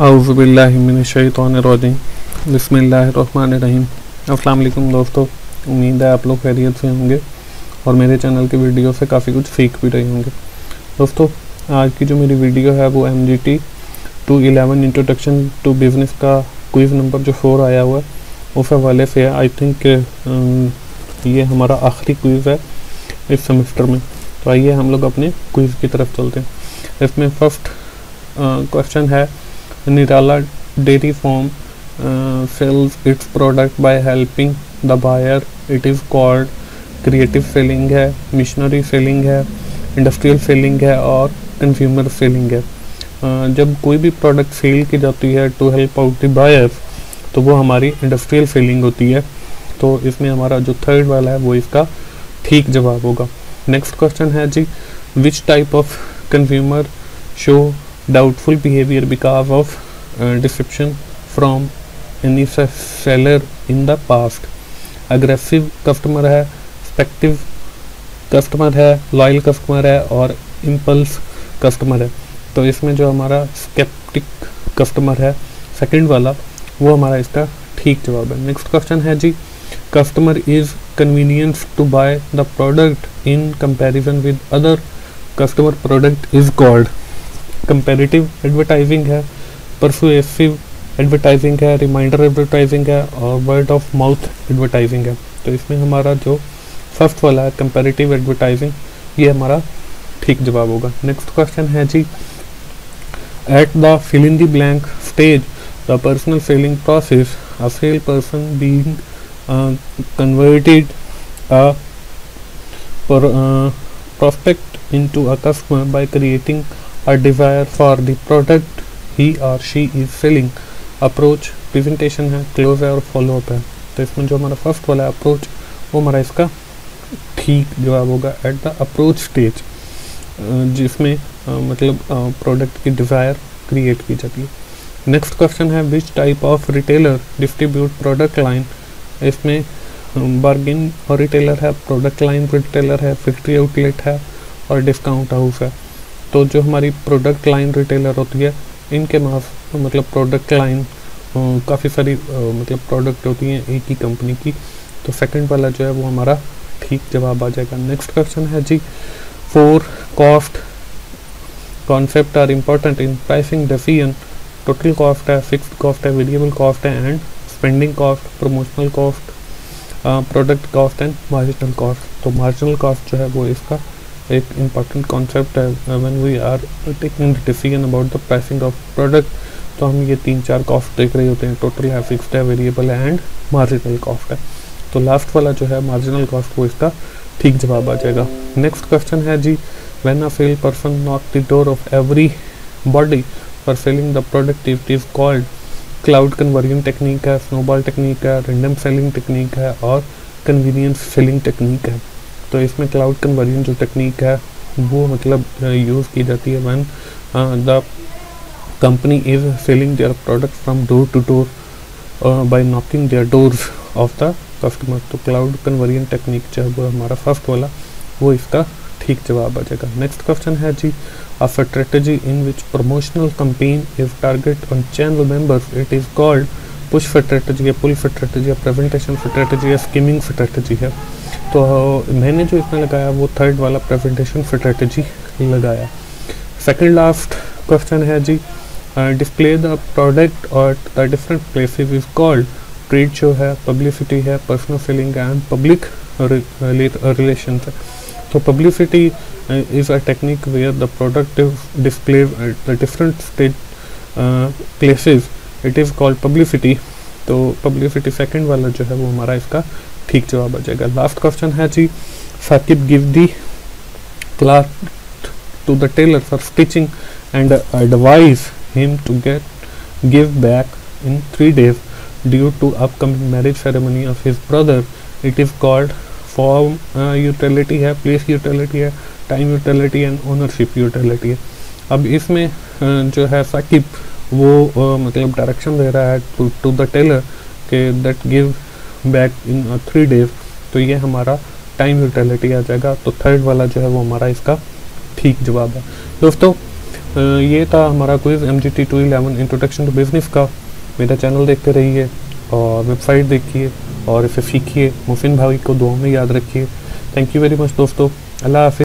आउज़बिल्लिमिनशैतरजीम बसमीम अस्सलाम दोस्तों। उम्मीद है आप लोग खैरियत से होंगे और मेरे चैनल की वीडियो से काफ़ी कुछ सीख भी रहे होंगे। दोस्तों, आज की जो मेरी वीडियो है वो M G T two eleven introduction to business का क्विज़ नंबर जो फोर आया हुआ है उस हवाले से है। आई थिंक ये हमारा आखिरी क्विज़ है इस सेमेस्टर में। तो आइए हम लोग अपने क्विज़ की तरफ़ चलते हैं। इसमें फ़र्स्ट क्वेश्चन है Dairy farm uh, sells its product by helping the buyer. It is called creative selling है मिशनरी सेलिंग है इंडस्ट्रियल सेलिंग है और कंज्यूमर सेलिंग है। Uh, जब कोई भी प्रोडक्ट सेल की जाती है to help out the buyers तो वो हमारी इंडस्ट्रियल सेलिंग होती है। तो इसमें हमारा जो थर्ड वाला है वो इसका ठीक जवाब होगा। नेक्स्ट क्वेश्चन है जी which type of consumer show doubtful behavior because of uh, deception from any seller in the past. Aggressive customer है spective कस्टमर है लॉयल कस्टमर है और इम्पल्स कस्टमर है. तो इसमें जो हमारा स्केप्टिक कस्टमर है सेकंड वाला वो हमारा इसका ठीक जवाब है. नेक्स्ट क्वेश्चन है जी. Customer is convenience to buy the product in comparison with other customer product is called comparative advertising है परसुएसिव एडवर्टाइजिंग है रिमाइंडर एडवर्टाइजिंग है और वर्ड ऑफ़ माउथ एडवर्टाइजिंग है। तो इसमें हमारा जो फ़र्स्ट वाला है कंपेरेटिव एडवर्टाइजिंग ये हमारा ठीक जवाब होगा। नेक्स्ट क्वेश्चन है जी at the fill in the blank stage the personal selling process a sale person being converted a per, uh, prospect into a creating a desire for the product he or she is selling. Approach presentation है. Close है और follow up है. तो इसमें जो हमारा first वाला approach वो हमारा इसका ठीक जवाब होगा एट द अप्रोच स्टेज जिसमें मतलब प्रोडक्ट की डिज़ायर क्रिएट की जाती है. नेक्स्ट क्वेश्चन है which type of retailer distribute product line इसमें बार्गिन और रिटेलर है प्रोडक्ट लाइन रिटेलर है फैक्ट्री आउटलेट है और डिस्काउंट हाउस है. तो जो हमारी प्रोडक्ट लाइन रिटेलर होती है, इनके माफ़ मतलब प्रोडक्ट लाइन काफ़ी सारी मतलब प्रोडक्ट होती हैं एक ही कंपनी की। तो सेकंड वाला जो है वो हमारा ठीक जवाब आ जाएगा। नेक्स्ट क्वेश्चन है जी four cost concept are important in pricing decision total cost है फिक्स्ड कॉस्ट है वेरिएबल कॉस्ट है and spending cost promotional cost product cost and marginal cost तो मार्जिनल कॉस्ट जो है वो इसका एक इंपॉर्टेंट कॉन्सेप्ट है when we are taking decision about the pricing of product तो हम ये तीन चार कॉस्ट देख रहे होते हैं। टोटल है फिक्स्ड है वेरिएबल है एंड मार्जिनल कॉस्ट है। तो लास्ट वाला जो है मार्जिनल कॉस्ट वो इसका ठीक जवाब आ जाएगा। नेक्स्ट क्वेश्चन है जी when a fail person not the door of everybody for selling the product it is called cloud conversion technique है स्नोबॉल टेक्निक है रेंडम सेलिंग टेक्निक है, और कन्वीनियंस सेलिंग टेक्निक है। तो इसमें क्लाउड कन्वर्जन जो technique है, वो मतलब यूज़ की जाती है when the company is selling their product from door to door by knocking their doors of the customer तो क्लाउड कन्वर्जन टेक्निक जो है, वो हमारा फ़र्स्ट वाला, वो इसका ठीक जवाब आ जाएगा। नेक्स्ट क्वेश्चन है जी, a strategy in which promotional campaign is target on channel members. It is called push strategy या pull strategy या presentation strategy या skimming strategy है। तो मैंने जो इसमें लगाया, वो थर्ड वाला प्रेजेंटेशन स्ट्रेटजी लगाया। सेकंड लास्ट क्वेश्चन है जी। डिस्प्ले द प्रोडक्ट और the different places is called trade show है पब्लिसिटी है personal selling and public relation तो publicity is a technique where the product display the different stage places it is called publicity तो publicity second वाला जो है, वो हमारा इसका ठीक जवाब आ जाएगा। लास्ट क्वेश्चन है जी Saqib give the cloth to the tailor for stitching and advise him to get give back in three days due to upcoming marriage ceremony of his brother it is called form utility है place utility है time utility and ownership utility है। अब इसमें uh, जो है साकिब वो uh, मतलब direction दे रहा है टू द टेलर के that give back in three days तो ये हमारा टाइम यूटिलिटी आ जाएगा। तो थर्ड वाला जो है वो हमारा इसका ठीक जवाब है। दोस्तों ये था हमारा quiz M G T two eleven introduction to business का। मेरा चैनल देखते रहिए और वेबसाइट देखिए और इसे सीखिए। मुफिन भाई को दुआ में याद रखिए। थैंक यू वेरी मच दोस्तों। अल्लाह हाफि